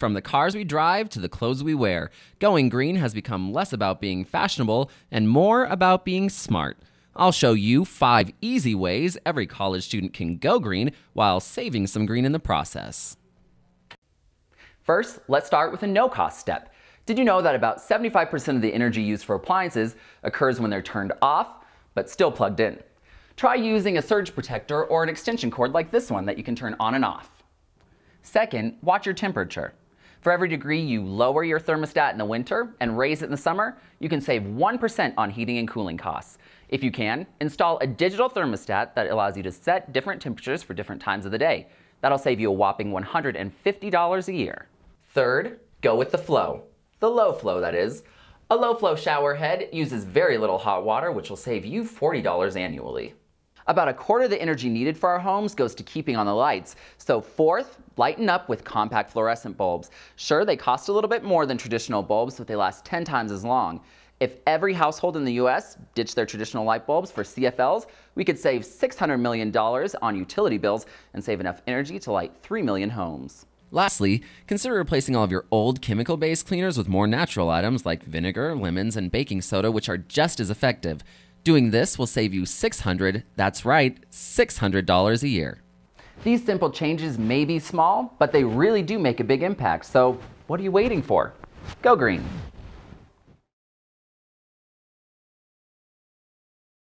From the cars we drive to the clothes we wear, going green has become less about being fashionable and more about being smart. I'll show you five easy ways every college student can go green while saving some green in the process. First, let's start with a no cost step. Did you know that about 75% of the energy used for appliances occurs when they're turned off, but still plugged in? Try using a surge protector or an extension cord like this one that you can turn on and off. Second, watch your temperature. For every degree you lower your thermostat in the winter and raise it in the summer, you can save 1% on heating and cooling costs. If you can, install a digital thermostat that allows you to set different temperatures for different times of the day. That'll save you a whopping $150 a year. Third, go with the flow. The low flow, that is. A low flow shower head uses very little hot water, which will save you $40 annually. About a quarter of the energy needed for our homes goes to keeping on the lights. So fourth, lighten up with compact fluorescent bulbs. Sure, they cost a little bit more than traditional bulbs, but they last 10 times as long. If every household in the US ditched their traditional light bulbs for CFLs, we could save $600 million on utility bills and save enough energy to light 3 million homes. Lastly, consider replacing all of your old chemical based cleaners with more natural items like vinegar, lemons, and baking soda, which are just as effective. Doing this will save you 600, that's right, $600 a year. These simple changes may be small, but they really do make a big impact. So, what are you waiting for? Go green.